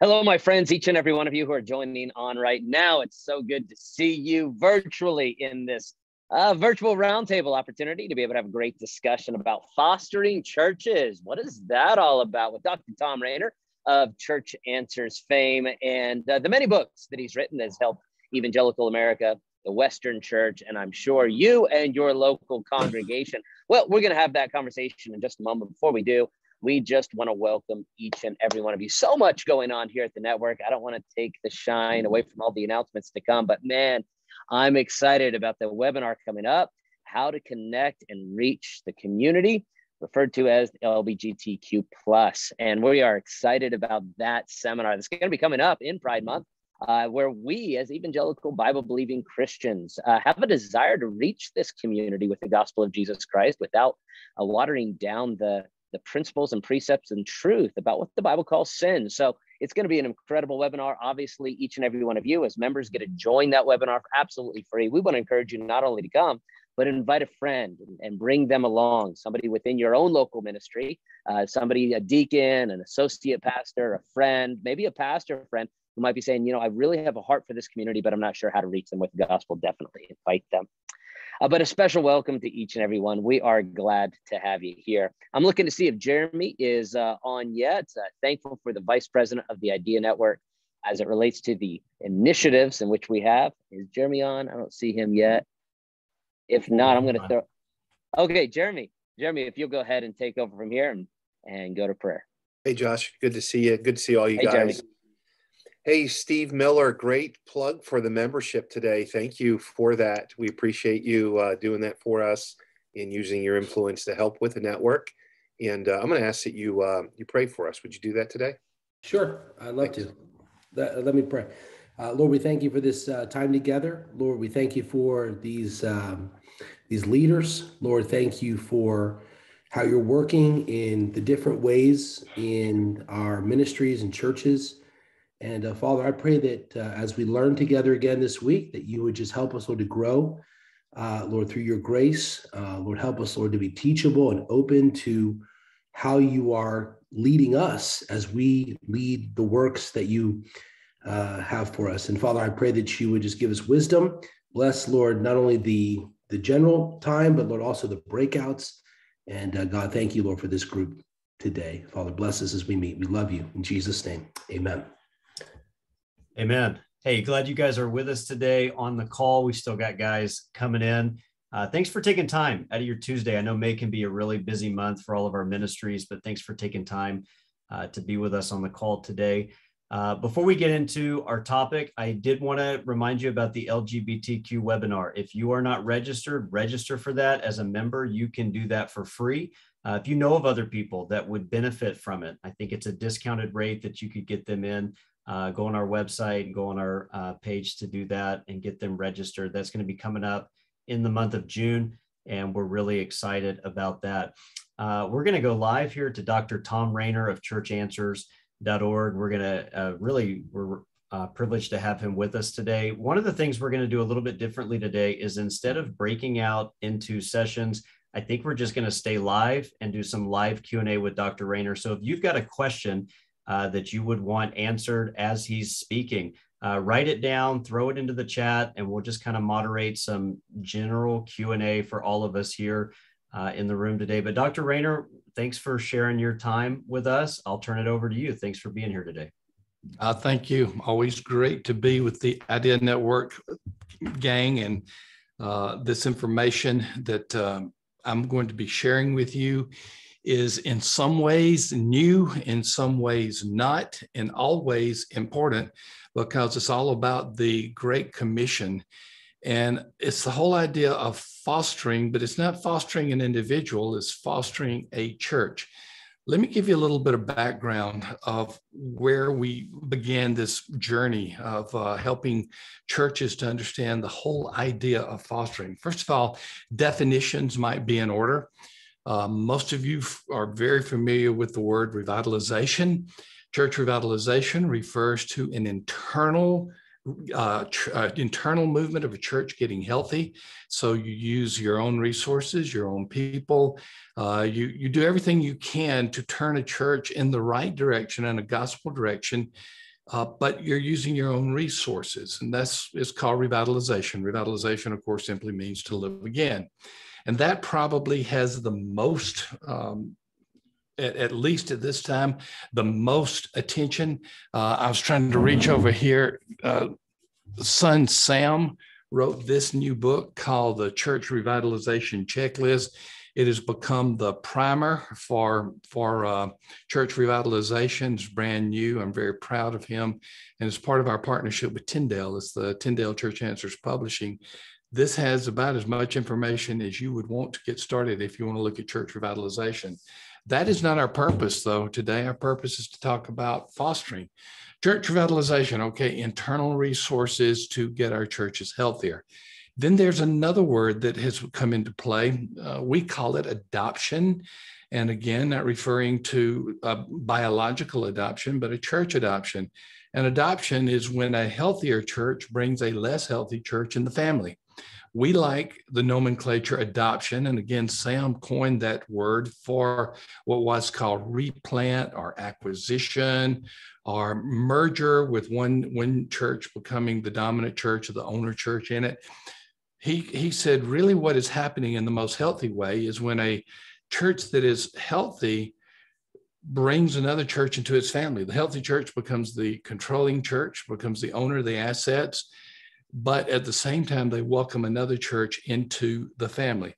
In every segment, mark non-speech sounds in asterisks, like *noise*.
Hello, my friends, each and every one of you who are joining on right now. It's so good to see you virtually in this uh, virtual roundtable opportunity to be able to have a great discussion about fostering churches. What is that all about with Dr. Tom Rainer of Church Answers fame and uh, the many books that he's written has helped evangelical America, the Western Church, and I'm sure you and your local congregation. Well, we're going to have that conversation in just a moment. Before we do, we just want to welcome each and every one of you. So much going on here at the network. I don't want to take the shine away from all the announcements to come, but man, I'm excited about the webinar coming up how to connect and reach the community referred to as LBGTQ plus. And we are excited about that seminar that's going to be coming up in Pride Month. Uh, where we, as evangelical Bible believing Christians, uh, have a desire to reach this community with the gospel of Jesus Christ without uh, watering down the the principles and precepts and truth about what the Bible calls sin. So it's going to be an incredible webinar. Obviously, each and every one of you as members get to join that webinar for absolutely free. We want to encourage you not only to come, but invite a friend and bring them along, somebody within your own local ministry, uh, somebody, a deacon, an associate pastor, a friend, maybe a pastor friend who might be saying, you know, I really have a heart for this community, but I'm not sure how to reach them with the gospel. Definitely invite them. Uh, but a special welcome to each and every one. We are glad to have you here. I'm looking to see if Jeremy is uh, on yet. Uh, thankful for the vice president of the Idea Network as it relates to the initiatives in which we have. Is Jeremy on? I don't see him yet. If not, I'm going to throw. Okay, Jeremy. Jeremy, if you'll go ahead and take over from here and, and go to prayer. Hey, Josh. Good to see you. Good to see all you hey, guys. Jeremy. Hey, Steve Miller, great plug for the membership today. Thank you for that. We appreciate you uh, doing that for us and using your influence to help with the network. And uh, I'm going to ask that you uh, you pray for us. Would you do that today? Sure, I'd like Thanks. to. That, let me pray. Uh, Lord, we thank you for this uh, time together. Lord, we thank you for these um, these leaders. Lord, thank you for how you're working in the different ways in our ministries and churches. And uh, Father, I pray that uh, as we learn together again this week, that you would just help us, Lord, to grow, uh, Lord, through your grace. Uh, Lord, help us, Lord, to be teachable and open to how you are leading us as we lead the works that you uh, have for us. And Father, I pray that you would just give us wisdom. Bless, Lord, not only the the general time, but Lord, also the breakouts. And uh, God, thank you, Lord, for this group today. Father, bless us as we meet. We love you. In Jesus' name, amen. Amen. Hey, glad you guys are with us today on the call. We still got guys coming in. Uh, thanks for taking time out of your Tuesday. I know May can be a really busy month for all of our ministries, but thanks for taking time uh, to be with us on the call today. Uh, before we get into our topic, I did want to remind you about the LGBTQ webinar. If you are not registered, register for that as a member. You can do that for free. Uh, if you know of other people that would benefit from it, I think it's a discounted rate that you could get them in uh, go on our website and go on our uh, page to do that and get them registered. That's going to be coming up in the month of June, and we're really excited about that. Uh, we're going to go live here to Dr. Tom Rainer of churchanswers.org. We're going to uh, really, we're uh, privileged to have him with us today. One of the things we're going to do a little bit differently today is instead of breaking out into sessions, I think we're just going to stay live and do some live Q&A with Dr. Rainer. So if you've got a question, uh, that you would want answered as he's speaking. Uh, write it down, throw it into the chat, and we'll just kind of moderate some general Q&A for all of us here uh, in the room today. But Dr. Rainer, thanks for sharing your time with us. I'll turn it over to you. Thanks for being here today. Uh, thank you. Always great to be with the Idea Network gang and uh, this information that um, I'm going to be sharing with you is in some ways new, in some ways not, in all ways important because it's all about the Great Commission. And it's the whole idea of fostering, but it's not fostering an individual, it's fostering a church. Let me give you a little bit of background of where we began this journey of uh, helping churches to understand the whole idea of fostering. First of all, definitions might be in order. Um, most of you are very familiar with the word revitalization. Church revitalization refers to an internal uh, uh, internal movement of a church getting healthy. So you use your own resources, your own people. Uh, you you do everything you can to turn a church in the right direction and a gospel direction uh, but you're using your own resources. And that's it's called revitalization. Revitalization, of course, simply means to live again. And that probably has the most, um, at, at, least at this time, the most attention. Uh, I was trying to reach over here. Uh, son Sam wrote this new book called The Church Revitalization Checklist. It has become the primer for, for uh, church revitalization. It's brand new. I'm very proud of him. And it's part of our partnership with Tyndale. It's the Tyndale Church Answers Publishing. This has about as much information as you would want to get started if you want to look at church revitalization. That is not our purpose, though. Today, our purpose is to talk about fostering church revitalization. Okay, internal resources to get our churches healthier. Then there's another word that has come into play. Uh, we call it adoption. And again, not referring to biological adoption, but a church adoption. And adoption is when a healthier church brings a less healthy church in the family. We like the nomenclature adoption. And again, Sam coined that word for what was called replant or acquisition or merger with one, one church becoming the dominant church or the owner church in it he he said really what is happening in the most healthy way is when a church that is healthy brings another church into its family the healthy church becomes the controlling church becomes the owner of the assets but at the same time they welcome another church into the family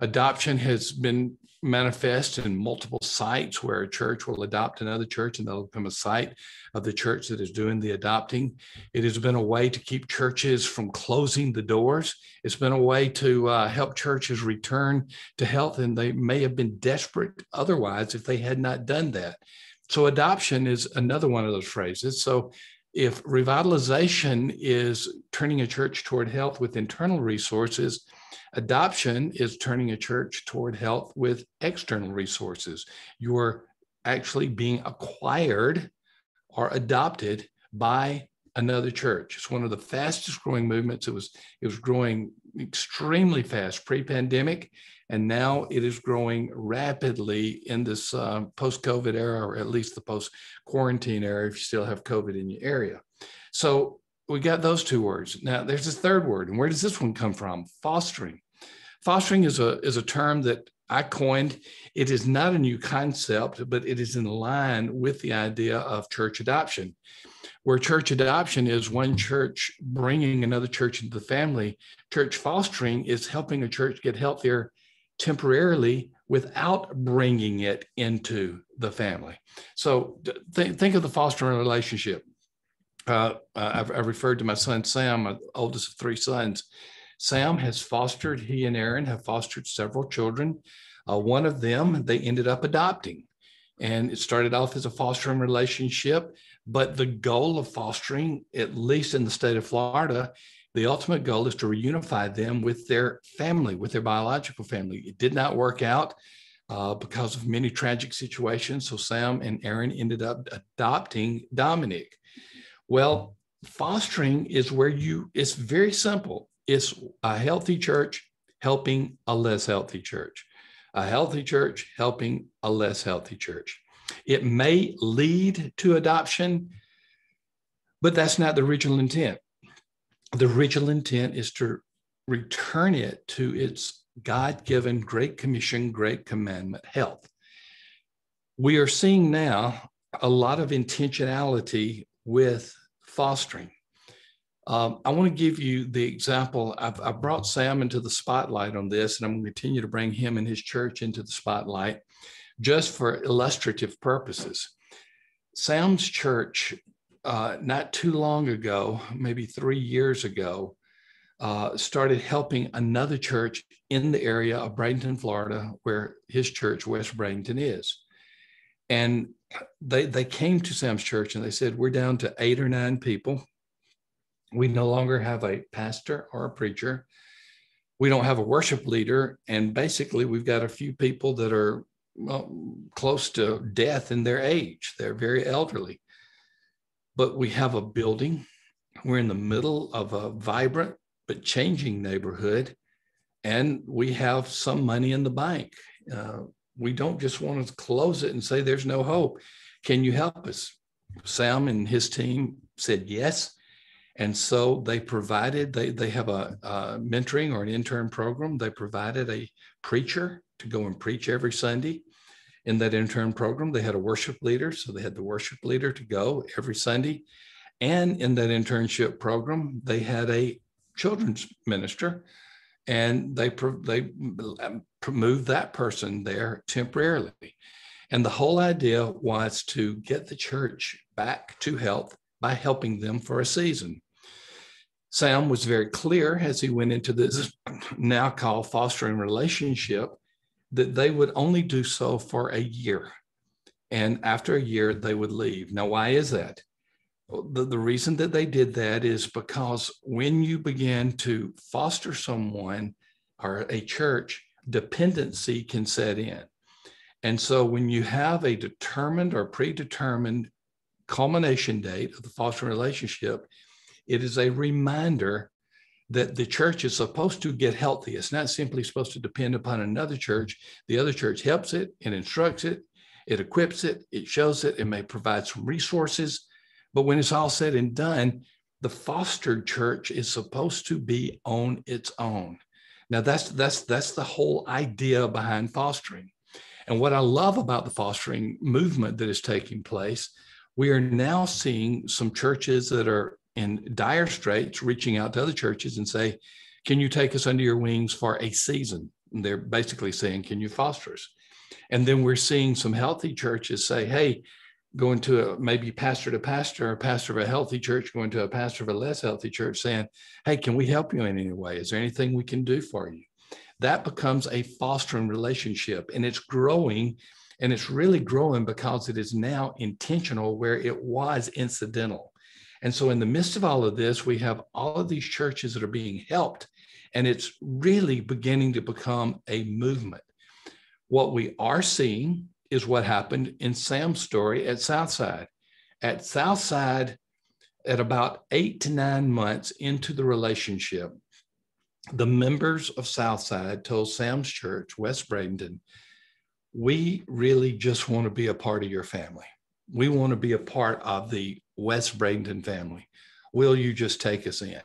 adoption has been manifest in multiple sites where a church will adopt another church and they'll become a site of the church that is doing the adopting. It has been a way to keep churches from closing the doors. It's been a way to uh, help churches return to health, and they may have been desperate otherwise if they had not done that. So, adoption is another one of those phrases. So, if revitalization is turning a church toward health with internal resources, Adoption is turning a church toward health with external resources. You're actually being acquired or adopted by another church. It's one of the fastest growing movements. It was it was growing extremely fast pre-pandemic, and now it is growing rapidly in this uh, post-COVID era, or at least the post-quarantine era, if you still have COVID in your area. So we got those two words. Now there's this third word, and where does this one come from? Fostering. Fostering is a, is a term that I coined. It is not a new concept, but it is in line with the idea of church adoption, where church adoption is one church bringing another church into the family. Church fostering is helping a church get healthier temporarily without bringing it into the family. So th- think of the fostering relationship. Uh, I've, I've, referred to my son Sam, my oldest of three sons. Sam has fostered, he and Erin have fostered several children. Uh, one of them they ended up adopting. And it started off as a fostering relationship. But the goal of fostering, at least in the state of Florida, the ultimate goal is to reunify them with their family, with their biological family. It did not work out uh, because of many tragic situations. So Sam and Erin ended up adopting Dominic. Well, fostering is where you, it's very simple. It's a healthy church helping a less healthy church, a healthy church helping a less healthy church. It may lead to adoption, but that's not the original intent. The original intent is to return it to its God given Great Commission, Great Commandment health. We are seeing now a lot of intentionality with fostering. Um, I want to give you the example. I've, I've, brought Sam into the spotlight on this, and I'm going to continue to bring him and his church into the spotlight just for illustrative purposes. Sam's church, uh, not too long ago, maybe three years ago, uh, started helping another church in the area of Bradenton, Florida, where his church, West Bradenton, is. And they, they came to Sam's church and they said, We're down to eight or nine people we no longer have a pastor or a preacher. We don't have a worship leader. And basically, we've got a few people that are well, close to death in their age. They're very elderly. But we have a building. We're in the middle of a vibrant but changing neighborhood. And we have some money in the bank. Uh, we don't just want to close it and say there's no hope. Can you help us? Sam and his team said yes. And so they provided, they, they have a, a mentoring or an intern program. They provided a preacher to go and preach every Sunday. In that intern program, they had a worship leader. So they had the worship leader to go every Sunday. And in that internship program, they had a children's minister and they, they um, moved that person there temporarily. And the whole idea was to get the church back to health by helping them for a season. Sam was very clear as he went into this now called fostering relationship that they would only do so for a year. And after a year, they would leave. Now, why is that? The, the reason that they did that is because when you begin to foster someone or a church, dependency can set in. And so when you have a determined or predetermined culmination date of the fostering relationship, it is a reminder that the church is supposed to get healthy. It's not simply supposed to depend upon another church. The other church helps it and instructs it, it equips it, it shows it, it may provide some resources. But when it's all said and done, the fostered church is supposed to be on its own. Now that's that's that's the whole idea behind fostering. And what I love about the fostering movement that is taking place, we are now seeing some churches that are in dire straits reaching out to other churches and say, Can you take us under your wings for a season? And they're basically saying, Can you foster us? And then we're seeing some healthy churches say, Hey, going to a, maybe pastor to pastor or pastor of a healthy church going to a pastor of a less healthy church saying hey can we help you in any way is there anything we can do for you that becomes a fostering relationship and it's growing and it's really growing because it is now intentional where it was incidental and so in the midst of all of this we have all of these churches that are being helped and it's really beginning to become a movement what we are seeing is what happened in Sam's story at Southside. At Southside, at about eight to nine months into the relationship, the members of Southside told Sam's church, West Bradenton, we really just want to be a part of your family. We want to be a part of the West Bradenton family. Will you just take us in?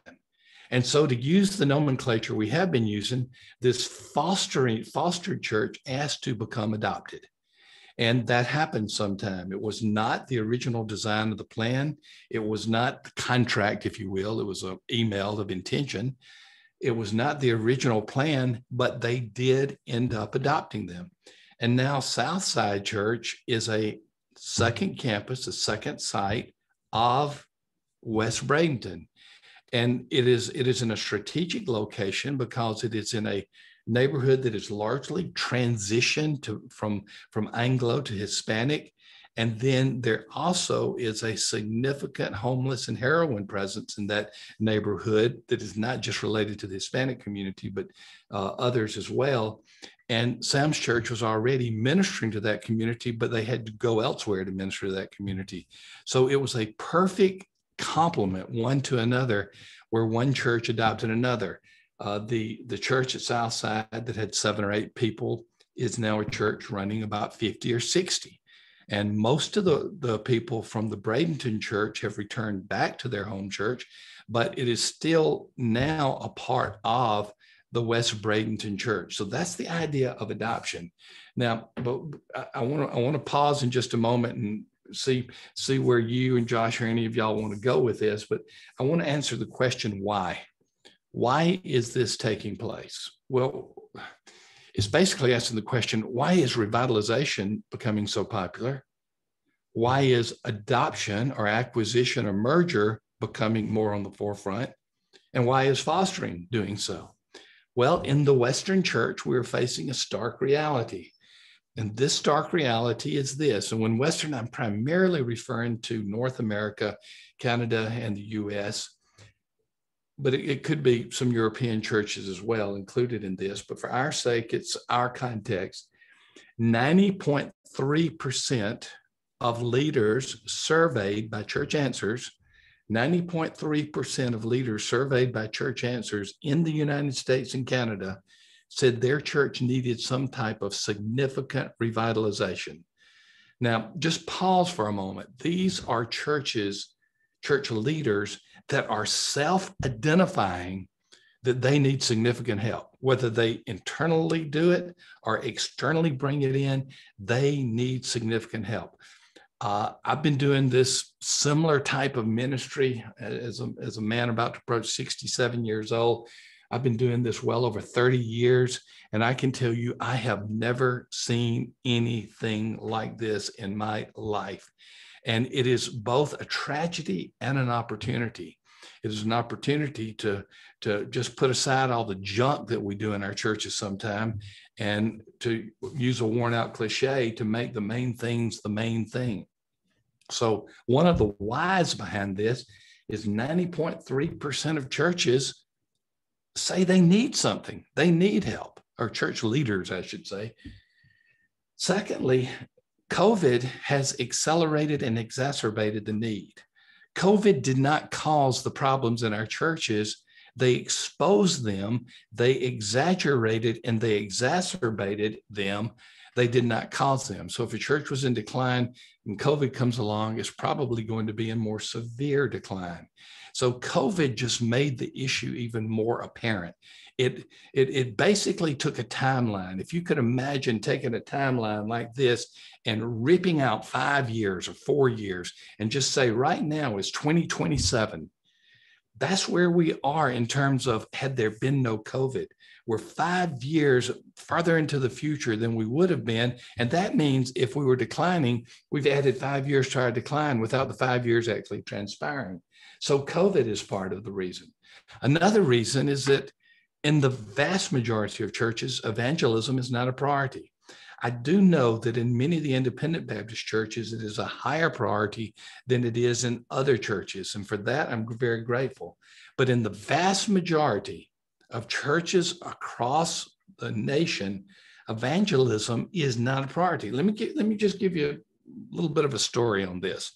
And so, to use the nomenclature we have been using, this fostering fostered church asked to become adopted. And that happened sometime. It was not the original design of the plan. It was not the contract, if you will. It was an email of intention. It was not the original plan, but they did end up adopting them. And now Southside Church is a second campus, a second site of West Bradenton. And it is it is in a strategic location because it is in a neighborhood that is largely transitioned to, from, from Anglo to Hispanic. And then there also is a significant homeless and heroin presence in that neighborhood that is not just related to the Hispanic community, but uh, others as well. And Sam's church was already ministering to that community, but they had to go elsewhere to minister to that community. So it was a perfect complement one to another, where one church adopted another. Uh, the the church at Southside that had seven or eight people is now a church running about 50 or 60. And most of the, the people from the Bradenton church have returned back to their home church, but it is still now a part of the West Bradenton church. So that's the idea of adoption. Now, but I want to I want to pause in just a moment and see see where you and Josh or any of y'all want to go with this, but I want to answer the question why. Why is this taking place? Well, it's basically asking the question why is revitalization becoming so popular? Why is adoption or acquisition or merger becoming more on the forefront? And why is fostering doing so? Well, in the Western church, we're facing a stark reality. And this stark reality is this. And when Western, I'm primarily referring to North America, Canada, and the US but it, it, could be some European churches as well included in this. But for our sake, it's our context. 90.3% of leaders surveyed by Church Answers, 90.3% of leaders surveyed by Church Answers in the United States and Canada said their church needed some type of significant revitalization. Now, just pause for a moment. These are churches, church leaders that are self identifying that they need significant help, whether they internally do it or externally bring it in, they need significant help. Uh, I've been doing this similar type of ministry as a, as a man about to approach 67 years old. I've been doing this well over 30 years, and I can tell you, I have never seen anything like this in my life. And it is both a tragedy and an opportunity. It is an opportunity to, to just put aside all the junk that we do in our churches sometime and to use a worn out cliche to make the main things the main thing. So, one of the whys behind this is 90.3% of churches say they need something, they need help, or church leaders, I should say. Secondly, COVID has accelerated and exacerbated the need. COVID did not cause the problems in our churches. They exposed them, they exaggerated, and they exacerbated them. They did not cause them. So if a church was in decline and COVID comes along, it's probably going to be in more severe decline. So COVID just made the issue even more apparent. It, it, it basically took a timeline. If you could imagine taking a timeline like this and ripping out five years or four years and just say, right now is 2027. That's where we are in terms of had there been no COVID. We're five years farther into the future than we would have been. And that means if we were declining, we've added five years to our decline without the five years actually transpiring. So COVID is part of the reason. Another reason is that in the vast majority of churches, evangelism is not a priority. I do know that in many of the independent Baptist churches, it is a higher priority than it is in other churches. And for that, I'm very grateful. But in the vast majority of churches across the nation, evangelism is not a priority. Let me, get, let me just give you a little bit of a story on this.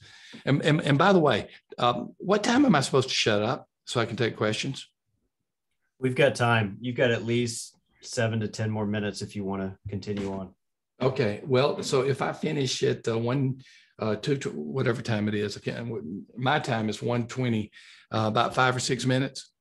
And, and, and by the way, um, what time am I supposed to shut up so I can take questions? We've got time. You've got at least seven to 10 more minutes if you want to continue on. Okay. Well, so if I finish at uh, one, uh, two, two, whatever time it is, okay, my time is 120, uh, about five or six minutes.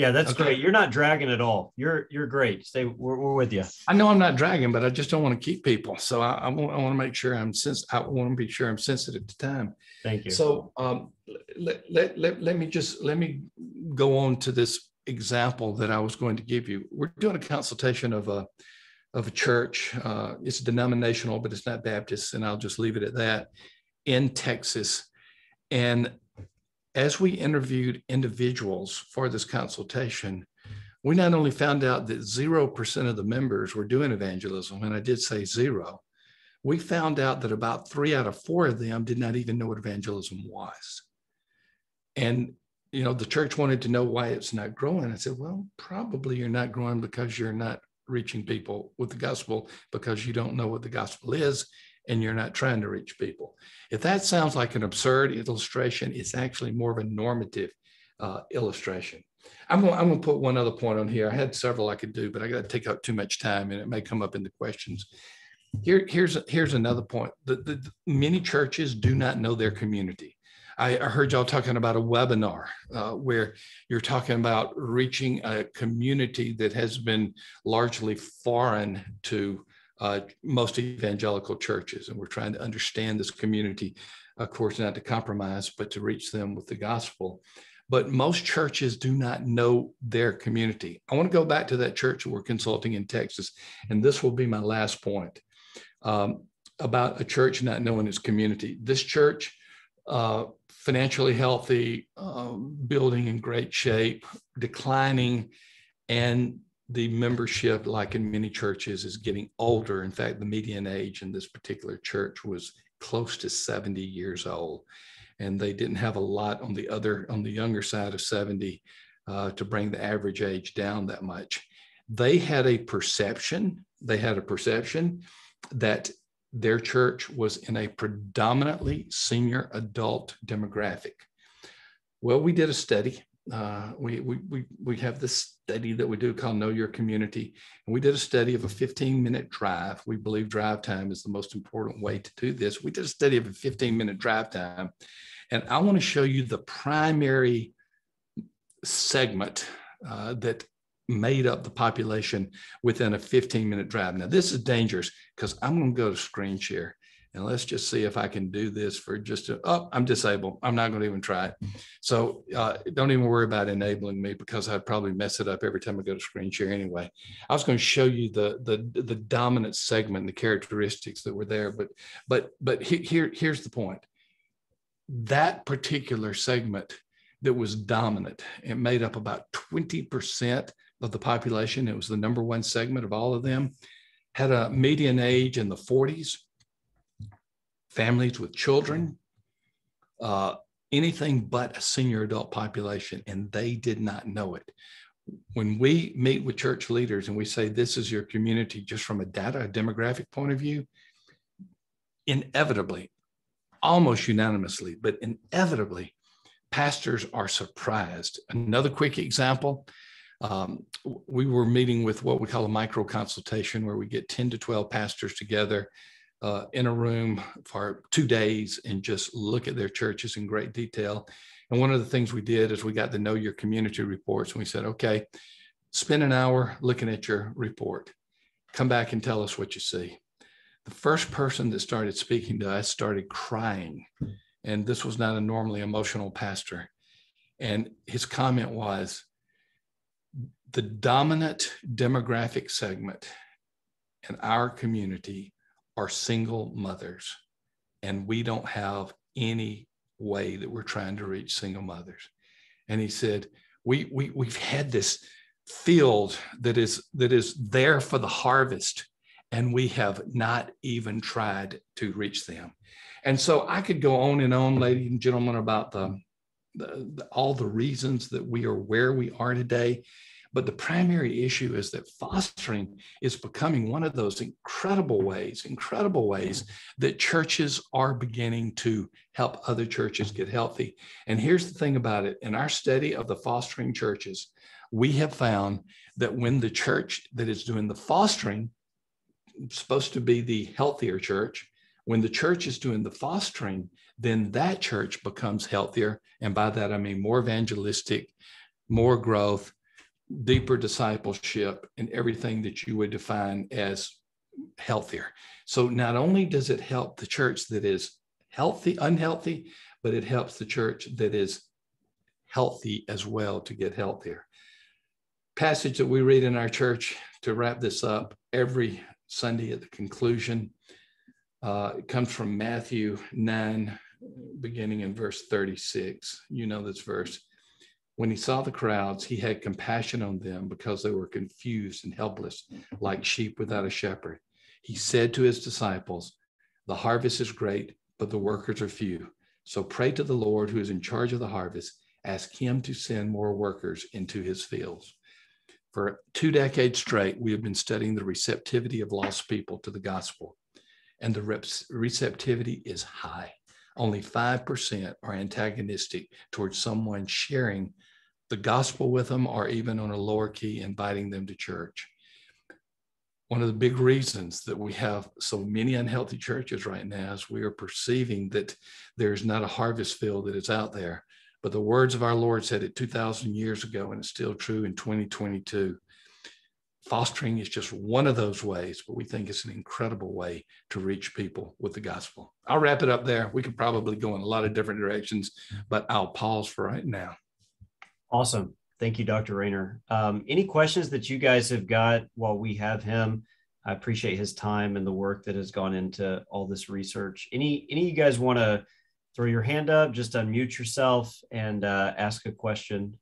Yeah, that's okay. great. You're not dragging at all. You're you're great. Stay. We're, we're with you. I know I'm not dragging, but I just don't want to keep people. So I, I want I want to make sure I'm since I want to be sure I'm sensitive to time. Thank you. So um, let, let, let, let me just let me go on to this example that I was going to give you. We're doing a consultation of a of a church. Uh, it's denominational, but it's not Baptist, and I'll just leave it at that. In Texas, and as we interviewed individuals for this consultation, we not only found out that 0% of the members were doing evangelism, and I did say zero, we found out that about three out of four of them did not even know what evangelism was. And, you know, the church wanted to know why it's not growing. I said, well, probably you're not growing because you're not reaching people with the gospel because you don't know what the gospel is and you're not trying to reach people. If that sounds like an absurd illustration, it's actually more of a normative uh, illustration. I'm going, I'm going to put one other point on here. I had several I could do, but I got to take up too much time and it may come up in the questions. Here, here's, here's another point. The, the, the many churches do not know their community. I, I heard y'all talking about a webinar uh, where you're talking about reaching a community that has been largely foreign to uh, most evangelical churches. And we're trying to understand this community, of course, not to compromise, but to reach them with the gospel. But most churches do not know their community. I want to go back to that church we're consulting in Texas, and this will be my last point um, about a church not knowing its community. This church, uh, financially healthy, uh, building in great shape, declining, and the membership, like in many churches, is getting older. In fact, the median age in this particular church was close to 70 years old. And they didn't have a lot on the other, on the younger side of 70 uh, to bring the average age down that much. They had a perception, they had a perception that their church was in a predominantly senior adult demographic. Well, we did a study uh, we, we, we, we have this study that we do called Know Your Community. And we did a study of a 15 minute drive. We believe drive time is the most important way to do this. We did a study of a 15 minute drive time. And I want to show you the primary segment uh, that made up the population within a 15 minute drive. Now, this is dangerous because I'm going to go to screen share and let's just see if I can do this for just a, oh, I'm disabled. I'm not going to even try it. So uh, don't even worry about enabling me because I'd probably mess it up every time I go to screen share anyway. I was going to show you the, the, the dominant segment, the characteristics that were there, but, but, but here, here's the point. That particular segment that was dominant, it made up about 20% of the population. It was the number one segment of all of them, had a median age in the 40s families with children, uh, anything but a senior adult population, and they did not know it. When we meet with church leaders and we say, This is your community, just from a data, a demographic point of view, inevitably, almost unanimously, but inevitably, pastors are surprised. Another quick example um, we were meeting with what we call a micro consultation, where we get 10 to 12 pastors together uh, in a room for two days and just look at their churches in great detail. And one of the things we did is we got to know your community reports and we said, okay, spend an hour looking at your report. Come back and tell us what you see. The first person that started speaking to us started crying. And this was not a normally emotional pastor. And his comment was the dominant demographic segment in our community are single mothers, and we don't have any way that we're trying to reach single mothers. And he said, we, we, we've had this field that is, that is there for the harvest, and we have not even tried to reach them. And so I could go on and on, ladies and gentlemen, about the, the, the all the reasons that we are where we are today. But the primary issue is that fostering is becoming one of those incredible ways, incredible ways that churches are beginning to help other churches get healthy. And here's the thing about it in our study of the fostering churches, we have found that when the church that is doing the fostering, supposed to be the healthier church, when the church is doing the fostering, then that church becomes healthier. And by that, I mean more evangelistic, more growth, deeper discipleship and everything that you would define as healthier. So not only does it help the church that is healthy, unhealthy, but it helps the church that is healthy as well to get healthier. Passage that we read in our church to wrap this up every Sunday at the conclusion uh, it comes from Matthew 9, beginning in verse 36. You know this verse. When he saw the crowds, he had compassion on them because they were confused and helpless, like sheep without a shepherd. He said to his disciples, The harvest is great, but the workers are few. So pray to the Lord who is in charge of the harvest. Ask him to send more workers into his fields. For two decades straight, we have been studying the receptivity of lost people to the gospel, and the receptivity is high. Only 5% are antagonistic towards someone sharing the gospel with them or even on a lower key, inviting them to church. One of the big reasons that we have so many unhealthy churches right now is we are perceiving that there's not a harvest field that is out there. But the words of our Lord said it 2,000 years ago, and it's still true in 2022. Fostering is just one of those ways, but we think it's an incredible way to reach people with the gospel. I'll wrap it up there. We could probably go in a lot of different directions, but I'll pause for right now. Awesome. Thank you, Dr. Rainer. Um, any questions that you guys have got while we have him? I appreciate his time and the work that has gone into all this research. Any any of you guys want to throw your hand up, just unmute yourself and uh, ask a question?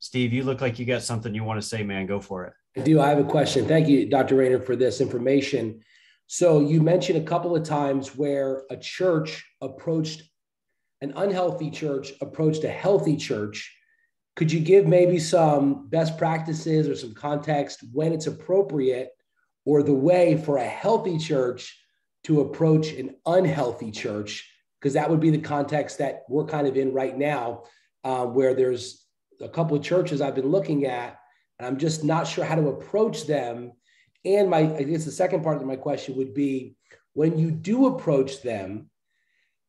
Steve, you look like you got something you want to say, man. Go for it. I do. I have a question. Thank you, Dr. Rainer, for this information. So you mentioned a couple of times where a church approached an unhealthy church approached a healthy church. Could you give maybe some best practices or some context when it's appropriate or the way for a healthy church to approach an unhealthy church? Because that would be the context that we're kind of in right now. uh, where there's a couple of churches I've been looking at, and I'm just not sure how to approach them. And my, I guess the second part of my question would be when you do approach them,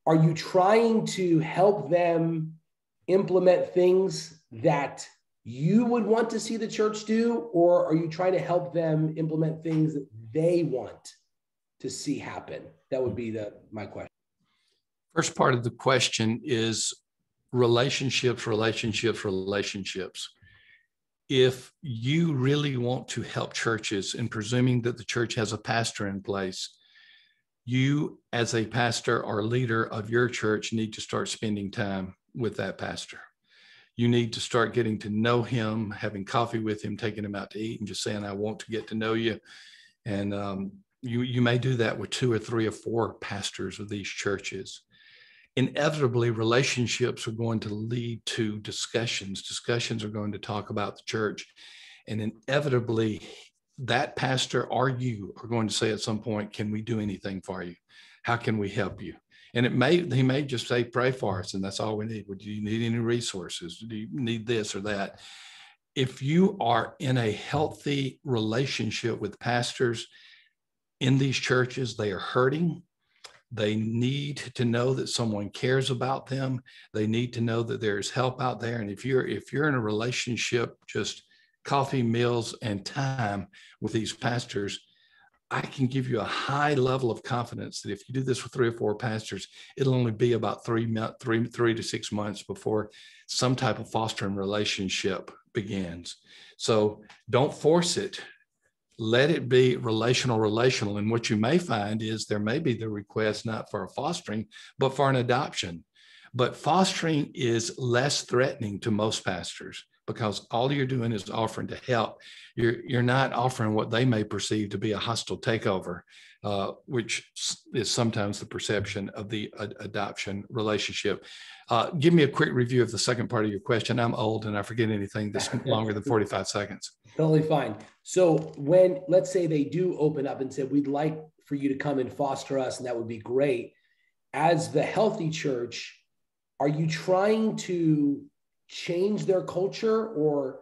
are you trying to help them implement things mm-hmm. that you would want to see the church do, or are you trying to help them implement things that they want to see happen? That would be the my question. First part of the question is relationships, relationships, relationships. If you really want to help churches, and presuming that the church has a pastor in place, you as a pastor or leader of your church need to start spending time with that pastor. You need to start getting to know him, having coffee with him, taking him out to eat, and just saying, I want to get to know you. And um, you, you may do that with two or three or four pastors of these churches inevitably relationships are going to lead to discussions discussions are going to talk about the church and inevitably that pastor or you are going to say at some point can we do anything for you? How can we help you? And it may he may just say pray for us and that's all we need. Do you need any resources? Do you need this or that? If you are in a healthy relationship with pastors in these churches they are hurting. They need to know that someone cares about them. They need to know that there's help out there. And if you're if you're in a relationship, just coffee, meals, and time with these pastors, I can give you a high level of confidence that if you do this with three or four pastors, it'll only be about three, three, three to six months before some type of fostering relationship begins. So don't force it. Let it be relational relational. And what you may find is there may be the request not for a fostering but for an adoption. But fostering is less threatening to most pastors because all you're doing is offering to help you're you're not offering what they may perceive to be a hostile takeover uh, which is sometimes the perception of the ad- adoption relationship uh, give me a quick review of the second part of your question i'm old and i forget anything that's *laughs* longer than 45 seconds Totally fine. So when, let's say they do open up and say, we'd like for you to come and foster us, and that would be great. As the healthy church, are you trying to change their culture or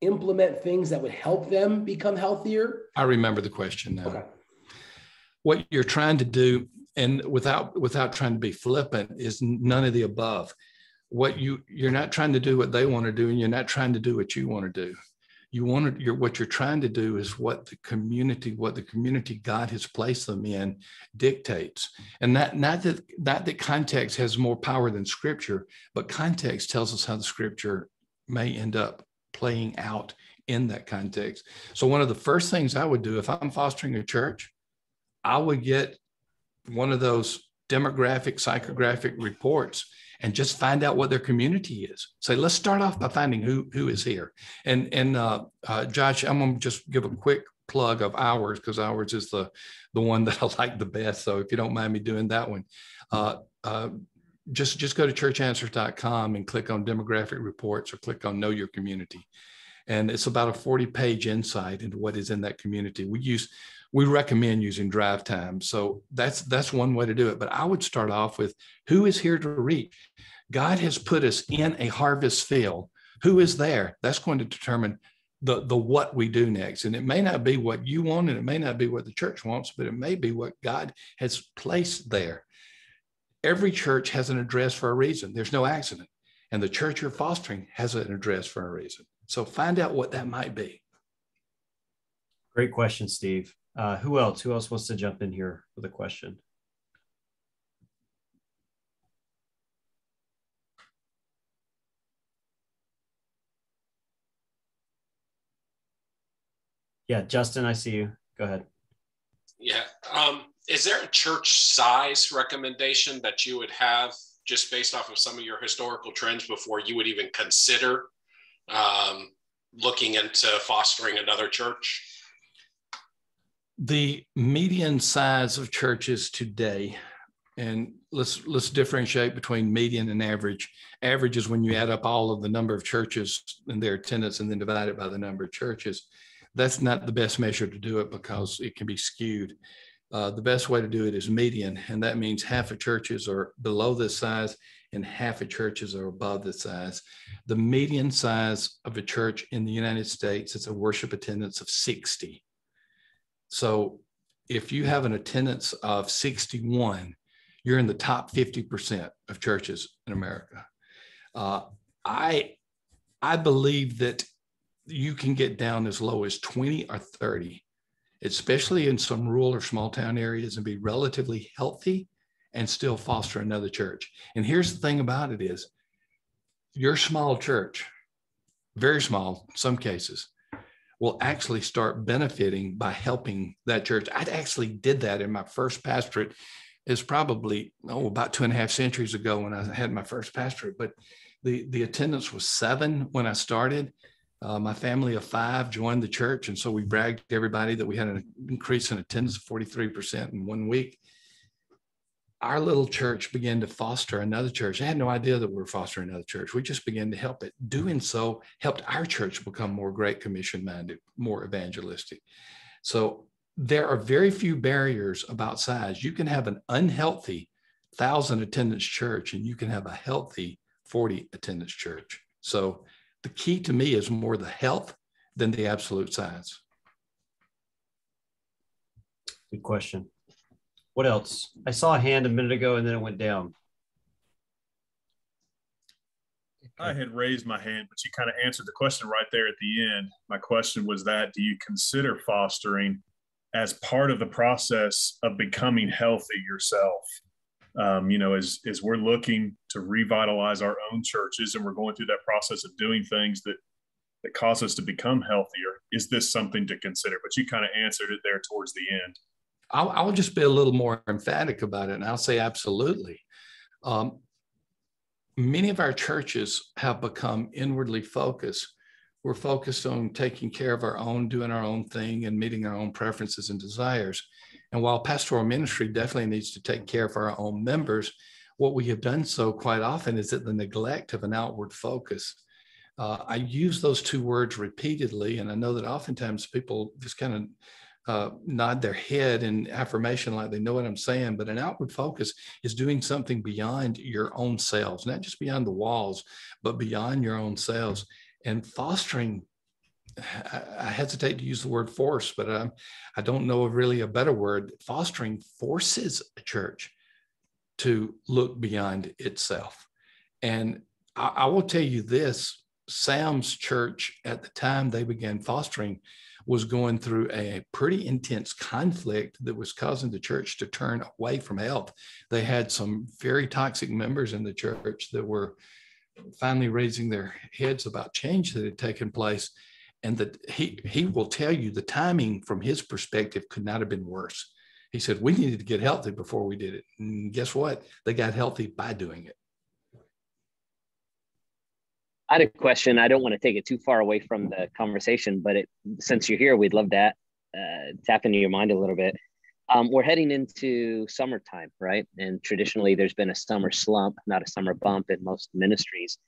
implement things that would help them become healthier? I remember the question now. Okay. What you're trying to do, and without without trying to be flippant, is none of the above. What you you're not trying to do what they want to do, and you're not trying to do what you want to do you want to you're, what you're trying to do is what the community what the community god has placed them in dictates. And that not that not that context has more power than scripture but context tells us how the scripture may end up playing out in that context. So one of the first things i would do if i'm fostering a church i would get one of those demographic psychographic reports and just find out what their community is. Say, let's start off by finding who who is here. And and uh, uh, Josh, I'm gonna just give a quick plug of ours because ours is the the one that *laughs* I like the best. So if you don't mind me doing that one, uh, uh, just just go to churchanswers.com and click on demographic reports or click on know your community. And it's about a 40 page insight into what is in that community. We use we recommend using drive time. So that's that's one way to do it. But I would start off with who is here to reach. God has put us in a harvest field. Who is there? That's going to determine the the what we do next. And it may not be what you want, and it may not be what the church wants, but it may be what God has placed there. Every church has an address for a reason. There's no accident. And the church you're fostering has an address for a reason. So find out what that might be. Great question, Steve. Uh, who else? Who else wants to jump in here with a question? Yeah, Justin, I see you. Go ahead. Yeah. Um, is there a church size recommendation that you would have just based off of some of your historical trends before you would even consider um, looking into fostering another church? The median size of churches today and let's let's differentiate between median and average average is when you add up all of the number of churches and their attendance and then divide it by the number of churches that's not the best measure to do it because it can be skewed uh, the best way to do it is median and that means half of churches are below this size and half of churches are above the size. The median size of a church in the United States is a worship attendance of 60. So if you have an attendance of 61, you're in the top 50% of churches in America. Uh, I, I believe that you can get down as low as 20 or 30, especially in some rural or small town areas, and be relatively healthy and still foster another church. And here's the thing about it is your small church, very small, in some cases, will actually start benefiting by helping that church. I actually did that in my first pastorate. Is probably oh about two and a half centuries ago when I had my first pastorate, but the the attendance was seven when I started. Uh, my family of five joined the church, and so we bragged to everybody that we had an increase in attendance of 43% in one week our little church began to foster another church. I had no idea that we were fostering another church. We just began to help it. Doing so helped our church become more Great Commission minded, more evangelistic. So there are very few barriers about size. You can have an unhealthy thousand attendance church and you can have a healthy 40 attendance church. So the key to me is more the health than the absolute size. Good question. What else? I saw a hand a minute ago and then it went down. I had raised my hand, but you kind of answered the question right there at the end. My question was that do you consider fostering as part of the process of becoming healthy yourself? Um, you know, as, as we're looking to revitalize our own churches and we're going through that process of doing things that that cause us to become healthier, is this something to consider? But you kind of answered it there towards the end. I'll, I'll, just be a little more emphatic about it, and I'll say absolutely. Um, many of our churches have become inwardly focused. We're focused on taking care of our own, doing our own thing, and meeting our own preferences and desires. And while pastoral ministry definitely needs to take care of our own members, what we have done so quite often is at the neglect of an outward focus. Uh, I use those two words repeatedly, and I know that oftentimes people just kind of uh, nod their head in affirmation like they know what I'm saying, but an outward focus is doing something beyond your own selves, not just beyond the walls, but beyond your own selves and fostering. I hesitate to use the word force, but I, I don't know of really a better word. Fostering forces a church to look beyond itself. And I, I will tell you this Sam's church, at the time they began fostering, was going through a pretty intense conflict that was causing the church to turn away from health. They had some very toxic members in the church that were finally raising their heads about change that had taken place. And that he he will tell you the timing from his perspective could not have been worse. He said, We needed to get healthy before we did it. And guess what? They got healthy by doing it. I had a question. I don't want to take it too far away from the conversation, but it, since you're here, we'd love that uh, tap into your mind a little bit. Um, we're heading into summertime, right? And traditionally, there's been a summer slump, not a summer bump in most ministries.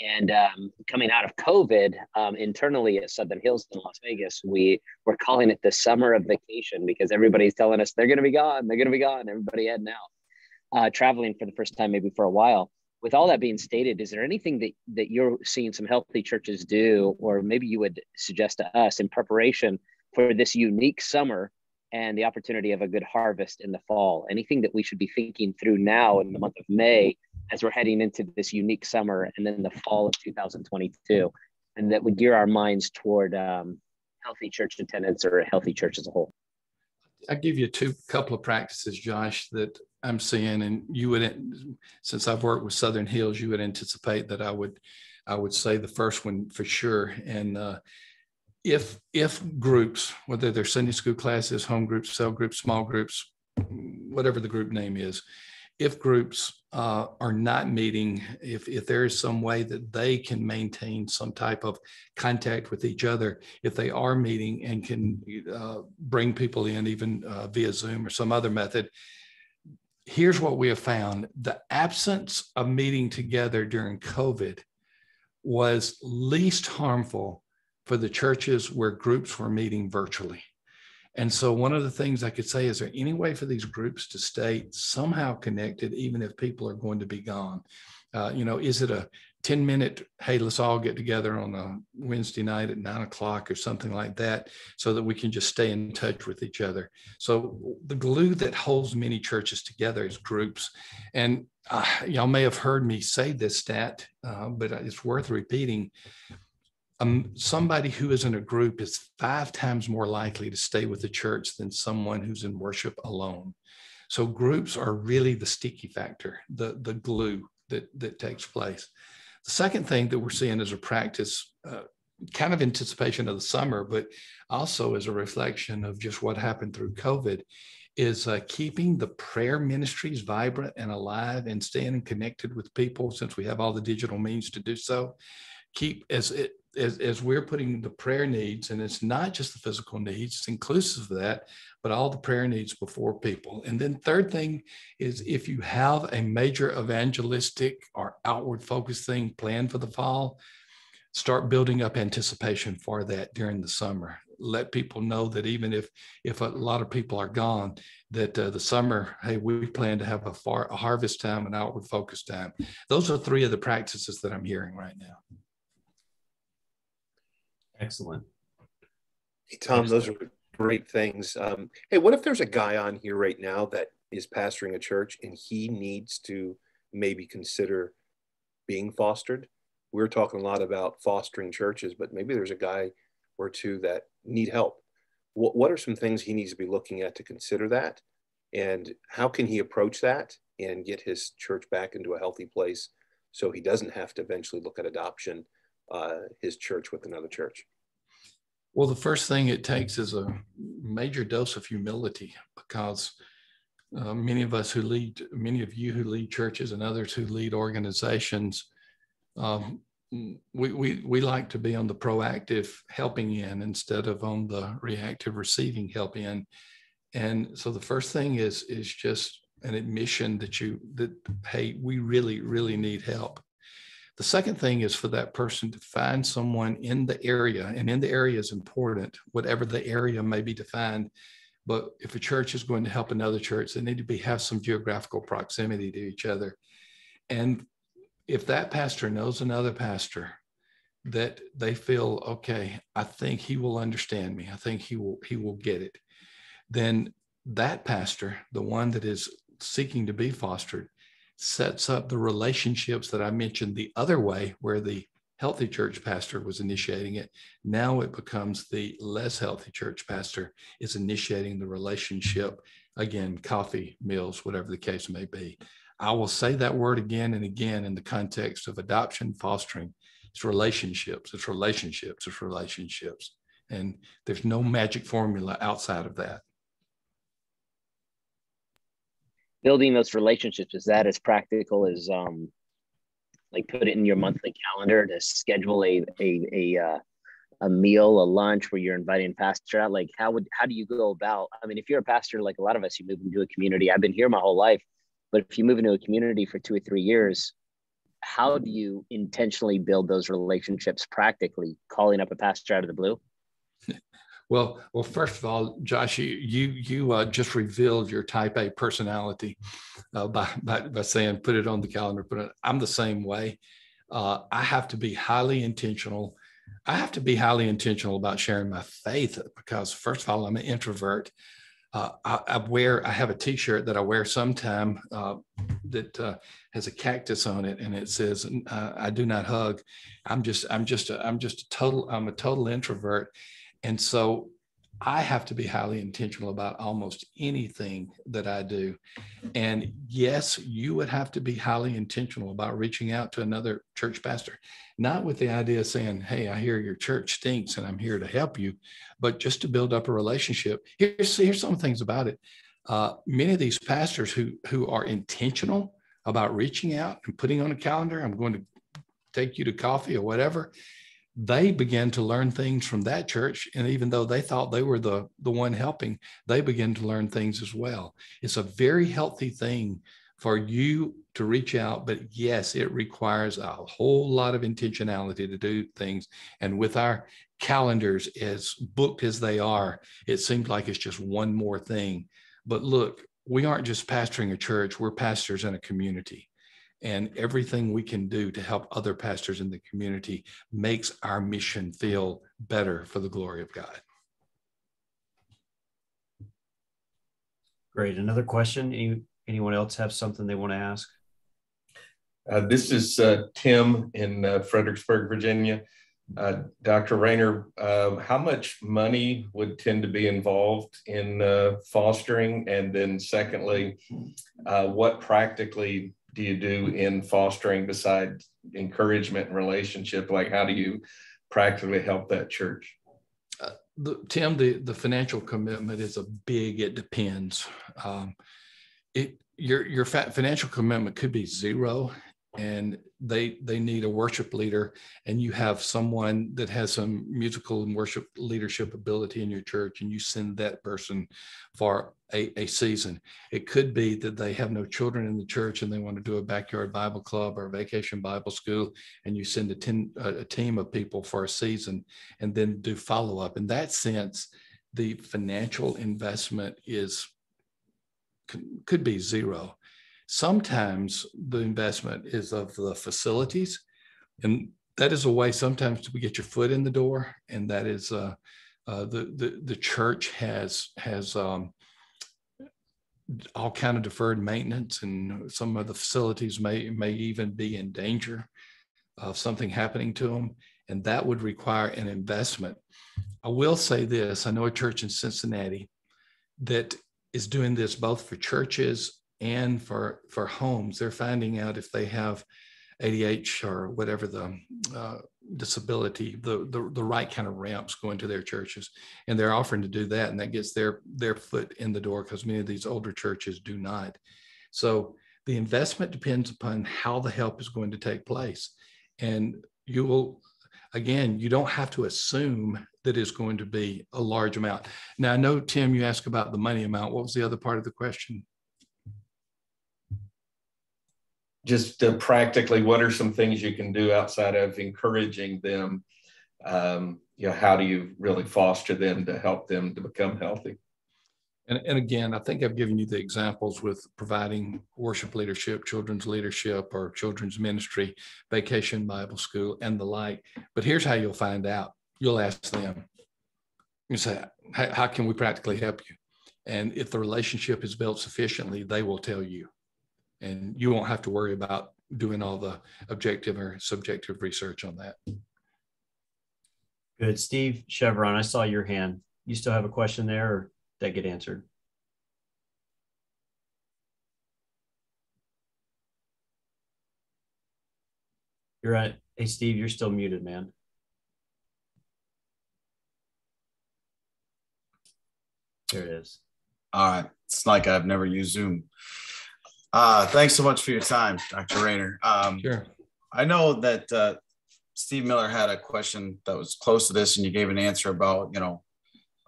And um, coming out of COVID, um, internally at Southern Hills in Las Vegas, we were calling it the summer of vacation because everybody's telling us they're going to be gone, they're going to be gone. Everybody heading out, uh, traveling for the first time, maybe for a while with all that being stated, is there anything that, that you're seeing some healthy churches do, or maybe you would suggest to us in preparation for this unique summer and the opportunity of a good harvest in the fall? Anything that we should be thinking through now in the month of May as we're heading into this unique summer and then the fall of 2022, and that would gear our minds toward um, healthy church attendance or a healthy church as a whole? I give you two couple of practices, Josh, that I'm seeing, and you would, since I've worked with Southern Hills, you would anticipate that I would, I would say the first one for sure. And uh, if if groups, whether they're Sunday school classes, home groups, cell groups, small groups, whatever the group name is, if groups uh, are not meeting, if, if there is some way that they can maintain some type of contact with each other, if they are meeting and can uh, bring people in even uh, via Zoom or some other method, here's what we have found the absence of meeting together during COVID was least harmful for the churches where groups were meeting virtually. And so, one of the things I could say is there any way for these groups to stay somehow connected, even if people are going to be gone? Uh, you know, is it a 10 minute, hey, let's all get together on a Wednesday night at nine o'clock or something like that so that we can just stay in touch with each other. So the glue that holds many churches together is groups. And uh, y'all may have heard me say this stat, uh, but it's worth repeating. Um, somebody who is in a group is five times more likely to stay with the church than someone who's in worship alone. So groups are really the sticky factor, the, the glue that, that takes place. The second thing that we're seeing as a practice, uh, kind of anticipation of the summer, but also as a reflection of just what happened through COVID, is uh, keeping the prayer ministries vibrant and alive and staying connected with people since we have all the digital means to do so. Keep as it as, as we're putting the prayer needs, and it's not just the physical needs, it's inclusive of that, but all the prayer needs before people. And then third thing is if you have a major evangelistic or outward focused thing planned for the fall, start building up anticipation for that during the summer. Let people know that even if if a lot of people are gone, that uh, the summer, hey, we plan to have a far a harvest time and outward focus time. Those are three of the practices that I'm hearing right now. Excellent. Hey, Thom, Excellent. those are great things. Um, hey, what if there's a guy on here right now that is pastoring a church and he needs to maybe consider being fostered? We are talking a lot about fostering churches, but maybe there's a guy or two that need help. What, what are some things he needs to be looking at to consider that? And how can he approach that and get his church back into a healthy place so he doesn't have to eventually look at adoption, uh, his church with another church? Well, the first thing it takes is a major dose of humility because uh, many of us who lead, many of you who lead churches and others who lead organizations, um, we, we, we like to be on the proactive helping end instead of on the reactive receiving help in. And so the first thing is, is just an admission that you, that, hey, we really, really need help. The second thing is for that person to find someone in the area, and in the area is important, whatever the area may be defined. But if a church is going to help another church, they need to be have some geographical proximity to each other. And if that pastor knows another pastor that they feel okay, I think he will understand me. I think he will he will get it. Then that pastor, the one that is seeking to be fostered, sets up the relationships that I mentioned the other way, where the healthy church pastor was initiating it. Now it becomes the less healthy church pastor is initiating the relationship. Again, coffee, meals, whatever the case may be. I will say that word again and again in the context of adoption, fostering. It's relationships, it's relationships, it's relationships. And there's no magic formula outside of that. Building those relationships is that as practical as um like put it in your monthly calendar to schedule a a a uh, a meal, a lunch where you're inviting pastor out? Like, how would how do you go about? I mean, if you're a pastor, like a lot of us, you move into a community. I've been here my whole life, but if you move into a community for two or three years, how do you intentionally build those relationships practically? Calling up a pastor out of the blue. *laughs* Well, well, first of all, Josh, you you, you uh, just revealed your Type A personality uh, by, by, by saying put it on the calendar. Put it. I'm the same way. Uh, I have to be highly intentional. I have to be highly intentional about sharing my faith because, first of all, I'm an introvert. Uh, I, I, wear. I have a T-shirt that I wear sometime uh, that uh, has a cactus on it, and it says, "I do not hug." I'm just. I'm just. A, I'm just a total. I'm a total introvert and so I have to be highly intentional about almost anything that I do. And yes, you would have to be highly intentional about reaching out to another church pastor, not with the idea of saying, Hey, I hear your church stinks and I'm here to help you, but just to build up a relationship. Here's, here's some things about it. Uh, many of these pastors who, who are intentional about reaching out and putting on a calendar, I'm going to take you to coffee or whatever they began to learn things from that church and even though they thought they were the the one helping they began to learn things as well. It's a very healthy thing for you to reach out but yes it requires a whole lot of intentionality to do things. And with our calendars as booked as they are it seems like it's just one more thing. But look we aren't just pastoring a church we're pastors in a community and everything we can do to help other pastors in the community makes our mission feel better for the glory of God. Great. Another question? Any, anyone else have something they want to ask? Uh, this is uh, Tim in uh, Fredericksburg, Virginia. Uh, Dr. Rainer, uh, how much money would tend to be involved in uh, fostering? And then, secondly, what practically do you do in fostering besides encouragement and relationship? Like, how do you practically help that church? Uh, the, Tim, the, the financial commitment is a big, it depends. Um, it, your, your financial commitment could be zero and they they need a worship leader and you have someone that has some musical and worship leadership ability in your church and you send that person for a, a season. It could be that they have no children in the church and they want to do a backyard bible club or vacation bible school and you send a, ten, a team of people for a season and then do follow-up. In that sense the financial investment is could be zero Sometimes the investment is of the facilities, and that is a way sometimes to get your foot in the door, and that is uh, uh, the, the the church has has um, all kind of deferred maintenance, and some of the facilities may may even be in danger of something happening to them, and that would require an investment. I will say this: I know a church in Cincinnati that is doing this both for churches and for for homes. They're finding out if they have adh or whatever the uh, disability the, the the right kind of ramps going to their churches. And they're offering to do that and that gets their their foot in the door because many of these older churches do not. So the investment depends upon how the help is going to take place. And you will again you don't have to assume that is going to be a large amount. Now i know tim you asked about the money amount. What was the other part of the question just uh, practically, what are some things you can do outside of encouraging them? Um, you know, how do you really foster them to help them to become healthy? And, and again, I think I've given you the examples with providing worship leadership, children's leadership, or children's ministry, vacation Bible school, and the like. But here's how you'll find out. You'll ask them, you say, how can we practically help you? And if the relationship is built sufficiently, they will tell you and you won't have to worry about doing all the objective or subjective research on that. Good. Steve Chevron, I saw your hand. You still have a question there or did that get answered? You're at, hey, Steve, you're still muted, man. There it is. All right. It's like I've never used Zoom. Uh, thanks so much for your time, Dr. Rainer. Um, sure. I know that uh, Steve Miller had a question that was close to this, and you gave an answer about, you know,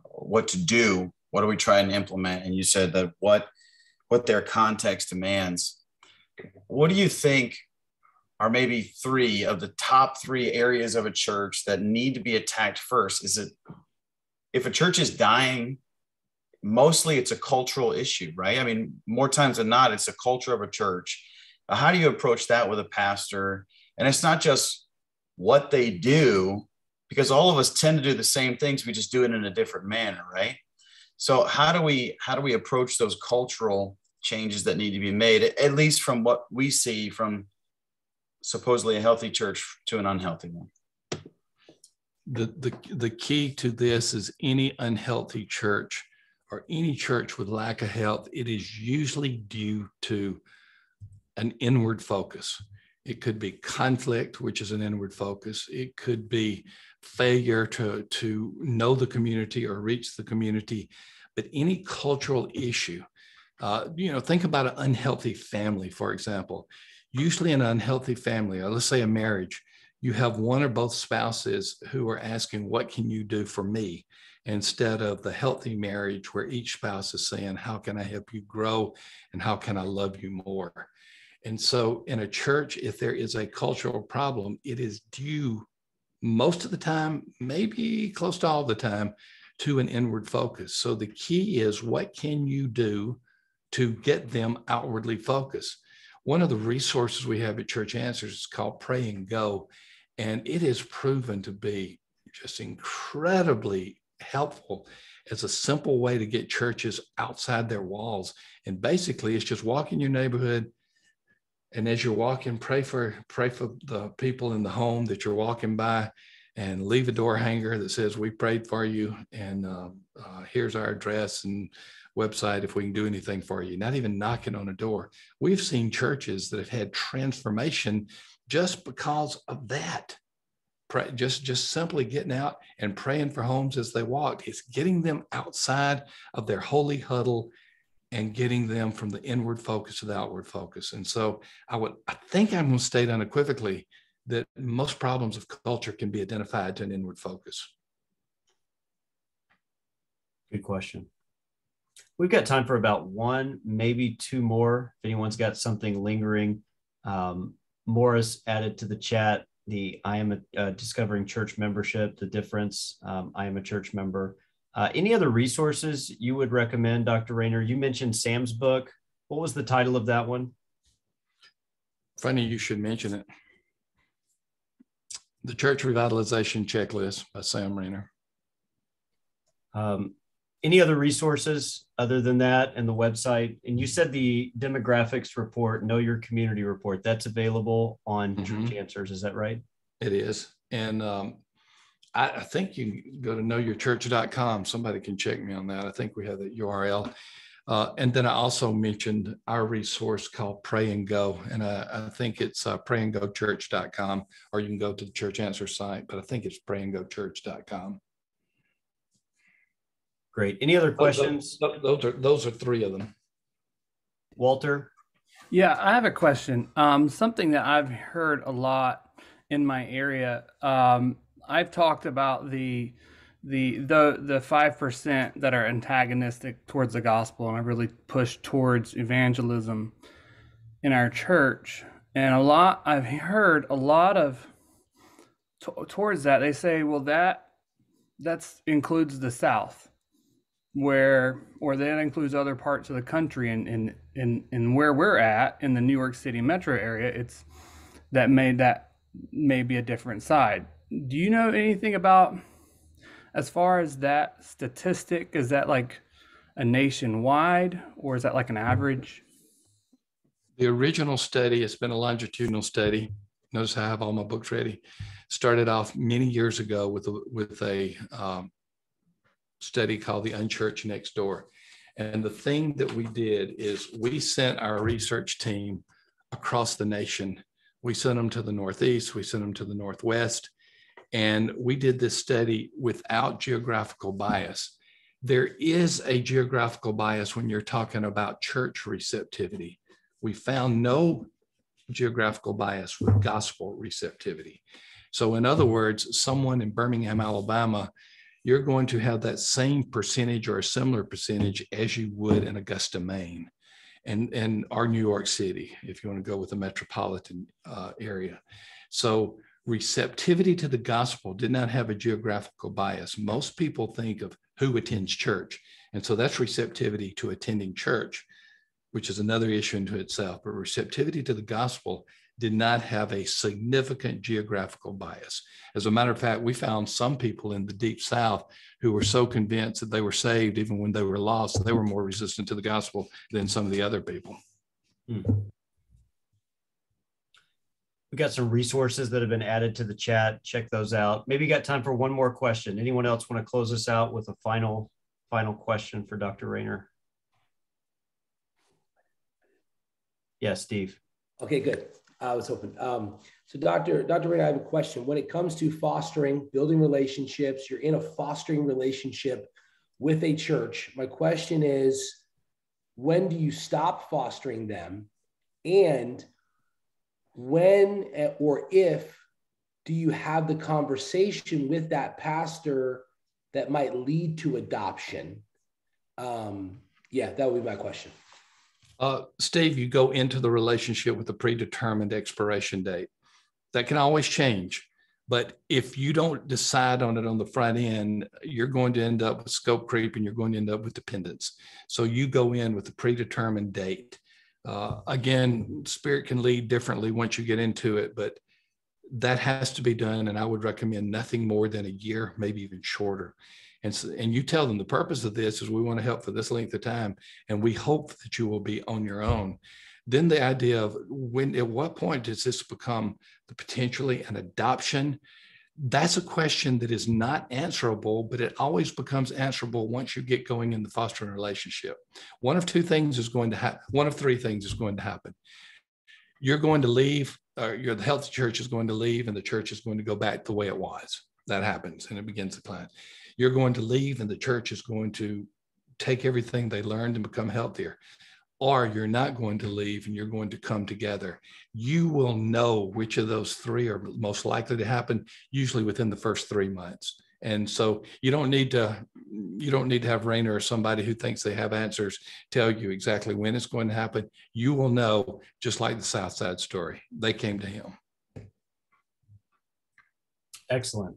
what to do. What do we try and implement? And you said that what what their context demands. What do you think are maybe three of the top three areas of a church that need to be attacked first? Is it if a church is dying mostly it's a cultural issue, right? I mean, more times than not, it's a culture of a church. Uh, how do you approach that with a pastor? And it's not just what they do, because all of us tend to do the same things. We just do it in a different manner, right? So how do we how do we approach those cultural changes that need to be made, at least from what we see from supposedly a healthy church to an unhealthy one? The, the, the key to this is any unhealthy church or any church with lack of health, it is usually due to an inward focus. It could be conflict, which is an inward focus. It could be failure to, to know the community or reach the community. But any cultural issue, uh, you know, think about an unhealthy family, for example. Usually, an unhealthy family, or let's say a marriage, you have one or both spouses who are asking, What can you do for me? Instead of the healthy marriage where each spouse is saying, How can I help you grow and how can I love you more? And so, in a church, if there is a cultural problem, it is due most of the time, maybe close to all the time, to an inward focus. So, the key is what can you do to get them outwardly focused? one of the resources we have at Church Answers is called Pray and Go. And it has proven to be just incredibly helpful as a simple way to get churches outside their walls. And basically, it's just walk in your neighborhood. And as you're walking, pray for pray for the people in the home that you're walking by, and leave a door hanger that says "We prayed for you," and uh, uh, here's our address and website if we can do anything for you. Not even knocking on a door. We've seen churches that have had transformation just because of that pray, just just simply getting out and praying for homes as they walk. It's getting them outside of their holy huddle and getting them from the inward focus to the outward focus. And so I would I think I'm going to state unequivocally that most problems of culture can be identified to an inward focus. Good question. We've got time for about one, maybe two more. If anyone's got something lingering, um, Morris added to the chat the I am a, uh, discovering church membership, the difference. Um, I am a church member. Uh, any other resources you would recommend, Dr. Rainer? You mentioned Sam's book. What was the title of that one? Funny you should mention it. The Church Revitalization Checklist by Sam Rainer. Um, any other resources other than that and the website? And you said the demographics report, Know Your Community report, that's available on mm-hmm. Church Answers. Is that right? It is. And um, I, I, think you can go to knowyourchurch.com. Somebody can check me on that. I think we have the URL. Uh, and then I also mentioned our resource called Pray and Go. And I, I think it's uh, prayandgochurch.com, or you can go to the Church Answer site, but I think it's prayandgochurch.com. Great. Any other questions? Those, those are those are three of them. Walter. Yeah, I have a question. Um, something that I've heard a lot in my area. Um, I've talked about the the the the five percent that are antagonistic towards the gospel, and I really push towards evangelism in our church. And a lot I've heard a lot of t- towards that. They say, well, that that's includes the South where or that includes other parts of the country and in in in where we're at in the New York City metro area it's that made that may be a different side. Do you know anything about as far as that statistic is that like a nationwide or is that like an average? The original study, it's been a longitudinal study. Notice I have all my books ready. Started off many years ago with a, with a um, study called The Unchurched Next Door. And the thing that we did is we sent our research team across the nation. We sent them to the Northeast, we sent them to the Northwest, and we did this study without geographical bias. There is a geographical bias when you're talking about church receptivity. We found no geographical bias with gospel receptivity. So, in other words, someone in Birmingham, Alabama you're going to have that same percentage or a similar percentage as you would in Augusta, Maine, and and our New York City, if you want to go with the metropolitan uh, area. So receptivity to the gospel did not have a geographical bias. Most people think of who attends church, and so that's receptivity to attending church, which is another issue into itself. But receptivity to the gospel did not have a significant geographical bias. As a matter of fact, we found some people in the deep south who were so convinced that they were saved even when they were lost, they were more resistant to the gospel than some of the other people. Hmm. We got some resources that have been added to the chat. Check those out. Maybe you got time for one more question. Anyone else want to close us out with a final final question for Dr. Rainer? Yeah, Steve. Okay, good. I was hoping. Um, so, Dr. Dr. Ray, I have a question. When it comes to fostering, building relationships, you're in a fostering relationship with a church. My question is, when do you stop fostering them, and when or if do you have the conversation with that pastor that might lead to adoption? Um, yeah, that would be my question. Uh, Steve, you go into the relationship with a predetermined expiration date. That can always change. But if you don't decide on it on the front end, you're going to end up with scope creep and you're going to end up with dependence. So you go in with a predetermined date. Uh, again, spirit can lead differently once you get into it, but that has to be done. And I would recommend nothing more than a year, maybe even shorter. And, and you tell them the purpose of this is we want to help for this length of time, and we hope that you will be on your own. Then the idea of when, at what point does this become potentially an adoption? That's a question that is not answerable, but it always becomes answerable once you get going in the fostering relationship. One of two things is going to happen. One of three things is going to happen. You're going to leave, or your the health church is going to leave, and the church is going to go back the way it was. That happens, and it begins to climb. You're going to leave, and the church is going to take everything they learned and become healthier or you're not going to leave and you're going to come together. You will know which of those three are most likely to happen, usually within the first three months. And so you don't need to you don't need to have Rainer or somebody who thinks they have answers tell you exactly when it's going to happen. You will know, just like the South Side story. They came to him. Excellent.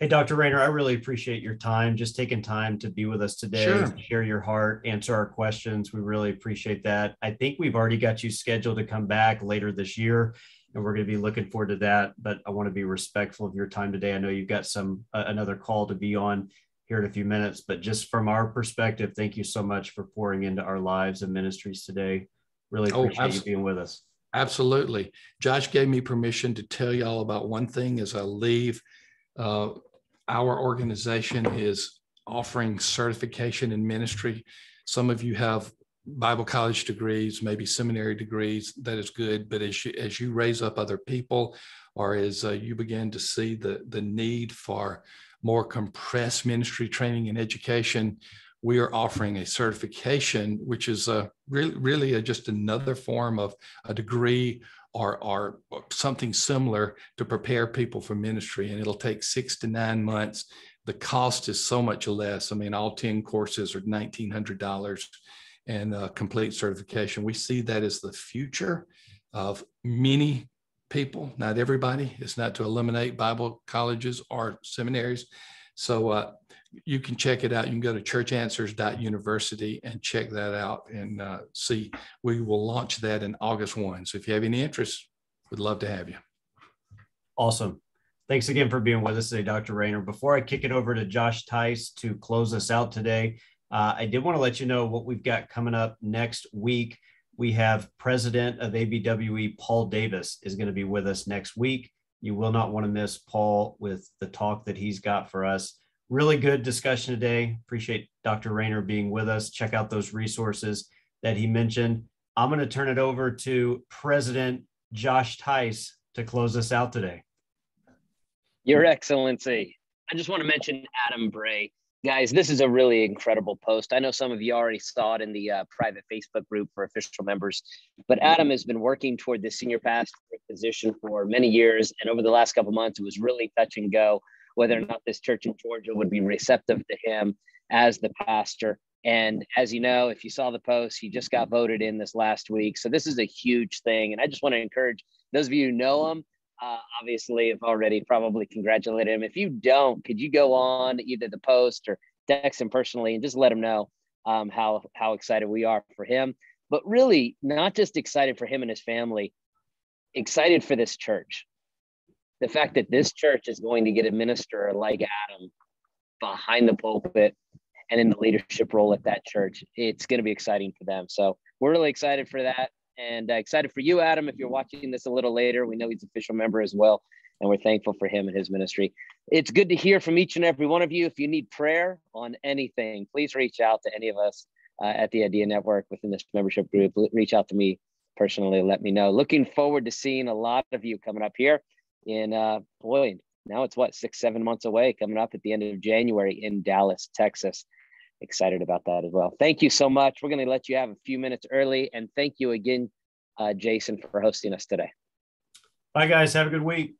Hey, Dr. Rainer, I really appreciate your time, just taking time to be with us today, sure. share your heart, answer our questions. We really appreciate that. I think we've already got you scheduled to come back later this year, and we're going to be looking forward to that. But I want to be respectful of your time today. I know you've got some uh, another call to be on here in a few minutes, but just from our perspective, thank you so much for pouring into our lives and ministries today. Really oh, appreciate oh, you being with us. Absolutely. Josh gave me permission to tell y'all about one thing as I leave. Uh, our organization is offering certification in ministry. Some of you have Bible college degrees, maybe seminary degrees. That is good. But as you, as you raise up other people, or as uh, you begin to see the, the need for more compressed ministry training and education, we are offering a certification, which is a, really, really a, just another form of a degree or, or something similar to prepare people for ministry. And it'll take six to nine months. The cost is so much less. I mean, all 10 courses are $1,900 and uh, complete certification. We see that as the future of many people, not everybody. It's not to eliminate Bible colleges or seminaries. So uh, you can check it out. You can go to churchanswers.university and check that out and uh, see. We will launch that in August 1. So if you have any interest, we'd love to have you. Awesome. Thanks again for being with us today, Dr. Rainer. Before I kick it over to Josh Tice to close us out today, uh, I did want to let you know what we've got coming up next week. We have President of ABWE, Paul Davis, is going to be with us next week. You will not want to miss Paul with the talk that he's got for us really good discussion today. Appreciate Dr. Rainer being with us. Check out those resources that he mentioned. I'm going to turn it over to President Josh Tice to close us out today. Your Excellency, I just want to mention Adam Bray. Guys, this is a really incredible post. I know some of you already saw it in the uh, private Facebook group for official members, but Adam has been working toward the senior pastor position for many years. And over the last couple months, it was really touch and go whether or not this church in Georgia would be receptive to him as the pastor. And as you know, if you saw the post, he just got voted in this last week. So this is a huge thing. And I just want to encourage those of you who know him, uh, obviously have already probably congratulated him. If you don't, could you go on either the post or text him personally and just let him know um, how, how excited we are for him. But really, not just excited for him and his family, excited for this church the fact that this church is going to get a minister like Adam behind the pulpit and in the leadership role at that church, it's going to be exciting for them. So we're really excited for that and uh, excited for you, Adam. If you're watching this a little later, we know he's an official member as well. And we're thankful for him and his ministry. It's good to hear from each and every one of you. If you need prayer on anything, please reach out to any of us uh, at the Idea Network within this membership group. Reach out to me personally. Let me know. Looking forward to seeing a lot of you coming up here in uh boy now it's what six seven months away coming up at the end of january in dallas texas. Excited about that as well. Thank you so much. We're going to let you have a few minutes early and thank you again uh, jason for hosting us today. Bye guys. Have a good week